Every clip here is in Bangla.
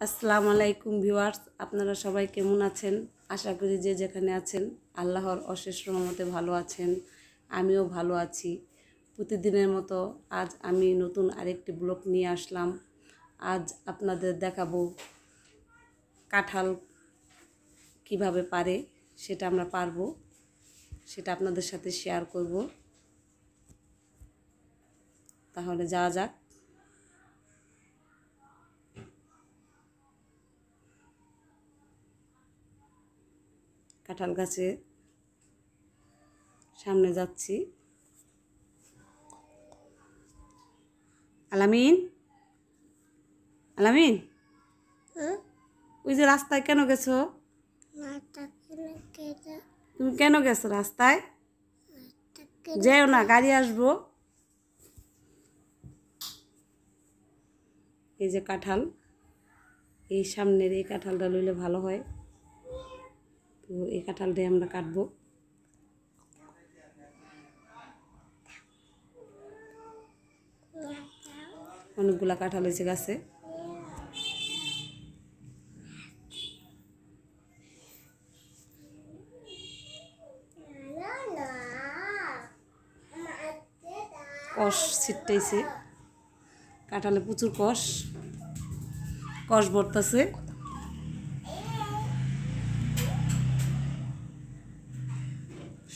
আসসালামু আলাইকুম ভিউয়ার্স, আপনারা সবাই কেমন আছেন? আশা করি যে যেখানে আছেন, আল্লাহর অশেষ রহমতে ভালো আছেন, আমিও ভালো আছি। প্রতিদিনের মতো আজ আমি নতুন আরেকটি ব্লগ নিয়ে আসলাম। আজ আপনাদের দেখাবো কাঁঠাল কীভাবে পারে, সেটা আমরা পারব, সেটা আপনাদের সাথে শেয়ার করব। তাহলে যাওয়া যাক। কাঁঠাল গাছে সামনে যাচ্ছি। আলামিন? আলামিন? ওই যে রাস্তায় কেন গেছো? তুমি কেন গেছো রাস্তায়? যেও না গাড়ি আসব। এই যে কাঁঠাল এই সামনের এই কাঁঠালটা লইলে ভালো হয়। তো এই কাঁঠালটাই আমরা কাটবো। অনেকগুলা কাঁঠাল হয়েছে গাছে। কষ ছিটটাইছে কাঁঠালে প্রচুর কষ। কষ ভরতাছে।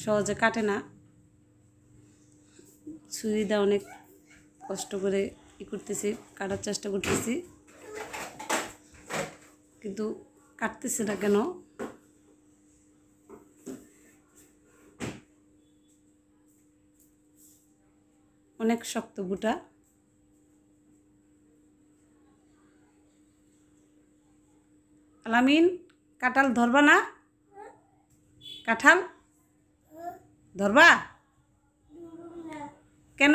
সহজে কাটে না। ছুরিটা অনেক কষ্ট করে ই করতেছি, কাটার চেষ্টা করতেছি। কিন্তু কাটতেছে না কেন? অনেক শক্ত বুটা। আলামিন, কাঁঠাল ধরবা না? কাঁঠাল? ধরবা? কেন?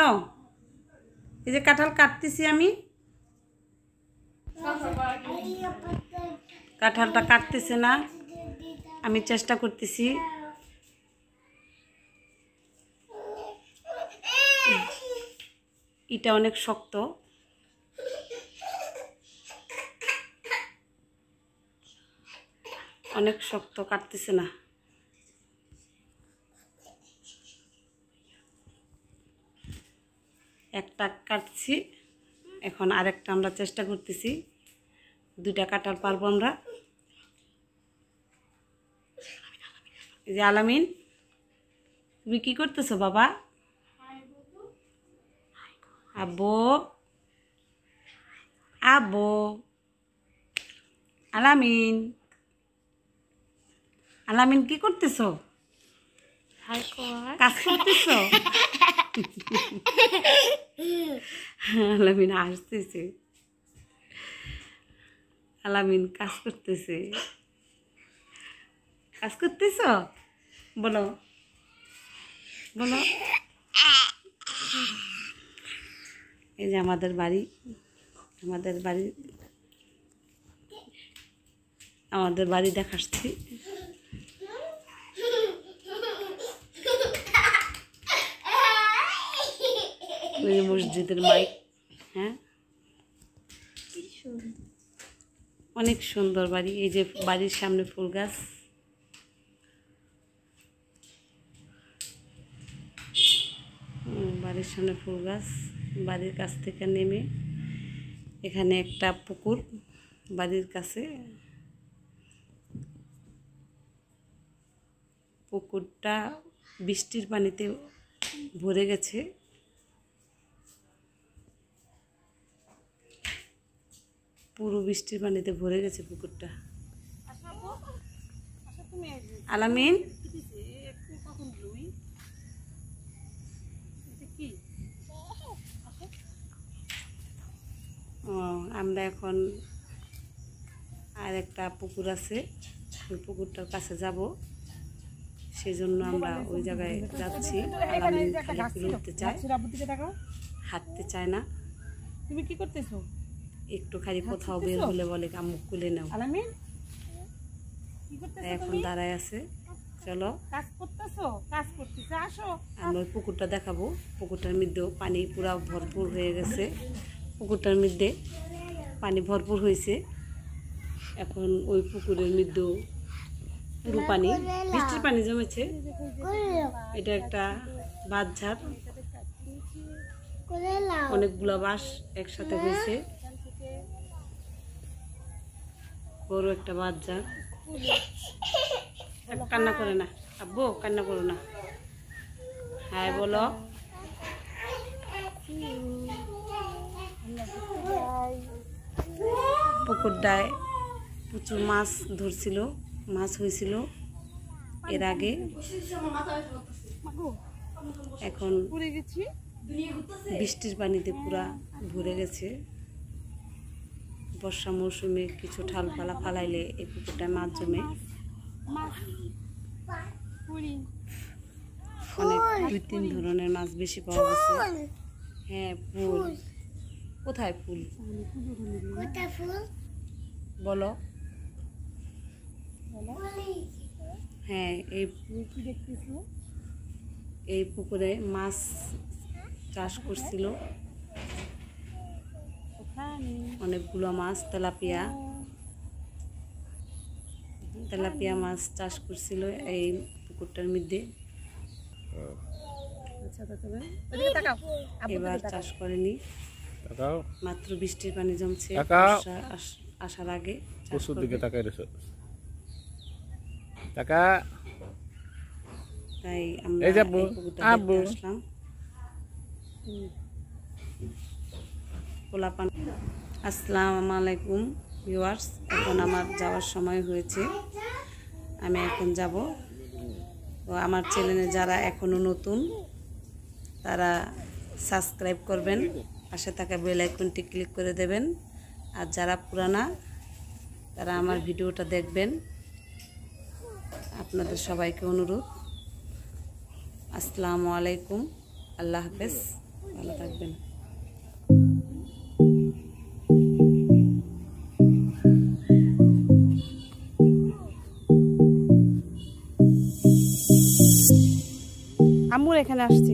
এই যে কাঁঠাল কাটতেছি আমি। কাঁঠালটা কাটতেছে না। আমি চেষ্টা করতেছি। এটা অনেক শক্ত। অনেক শক্ত, কাটতেছে না। একটা কাটছি। এখন আরেকটা আমরা চেষ্টা করতেছি। দুইটা কাটার পারব আমরা। এই যে আলামিন তুমি কি করতেছো বাবা? আব্বু। আব্বু। আলামিন। আলামিন কি করতেছো? কাজ করতেছো? আলামিন হাসতেছে। আলামিন কাজ করতেছে। কাজ করতেছ? বলো। বলো। এই যে আমাদের বাড়ি আমাদের বাড়ি আমাদের বাড়ি দেখাচ্ছি। মসজিদের মাইক। হ্যাঁ? অনেক সুন্দর বাড়ি। এই যে বাড়ির সামনে ফুল গাছ। বাড়ির সামনে ফুল গাছ। বাড়ির কাছ থেকে নেমে এখানে একটা পুকুর বাড়ির কাছে। পুকুরটা বৃষ্টির পানিতে ভরে গেছে। পুরো বৃষ্টির পানিতে ভরে গেছে পুকুরটা। আলামিন? ও আমরা এখন আর একটা পুকুর আছে। ওই পুকুরটার কাছে যাব। সেই জন্য আমরা ওই জায়গায় যাচ্ছি। আলামিন তাকাও। হাঁটতে চায় না। তুমি কি করতেছো? একটু খালি কোথাও বের হলে বলে আম্মু কুলে নাও। এখন দাঁড়ায় আছে। চলো। কাজ করতেছো? কাজ করতেছো? আসো আমরা ওই পুকুরটা দেখাবো। পুকুরটার মধ্যেও পানি পুরা ভরপুর হয়ে গেছে। পুকুরটার মধ্যে পানি ভরপুর হয়েছে। এখন ওই পুকুরের মধ্যেও পুরো পানি বৃষ্টির পানি জমেছে। এটা একটা বাঁধঝাড়। অনেকগুলো বাঁশ একসাথে হয়েছে। বড় একটা বাচ্চা। কান্না করে না। আব্বু কান্না করো না। হ্যাঁ বলো। পুকুরটায় প্রচুর মাছ ধরছিল মাছ হয়েছিল এর আগে। এখন বৃষ্টির পানিতে পুরা ভরে গেছে। বর্ষা মৌসুমে কিছু ঠালপালা ফালাইলে এই পুকুরটায় মাছ জমে অনেক দুই তিন ধরনের মাছ বেশি পাওয়া গেছে। হ্যাঁ ফুল। কোথায় ফুল? বলো। হ্যাঁ এই এই পুকুরে মাছ চাষ করছিল। অনেকগুলো মাছ তেলাপিয়া। তেলাপিয়া মাছ চাষ করছিল এই পুকুরটার মধ্যে। এবার চাষ করেনি। মাত্র বৃষ্টির পানি জমছে। আসার আগে পশুর দিকে তাকাই টাকা তাই আমরা আসলাম। পোলাপান। আসসালাম আলাইকুম ভিউয়ার্স, এখন আমার যাওয়ার সময় হয়েছে। আমি এখন যাব। তো আমার চ্যানেলে যারা এখনও নতুন, তারা সাবস্ক্রাইব করবেন, পাশে থাকা বেল আইকনটি ক্লিক করে দেবেন। আর যারা পুরানা, তারা আমার ভিডিওটা দেখবেন। আপনাদের সবাইকে অনুরোধ। আসসালামু আলাইকুম আল্লাহ হাফেজ। ভালো থাকবেন। এখানে আসছি।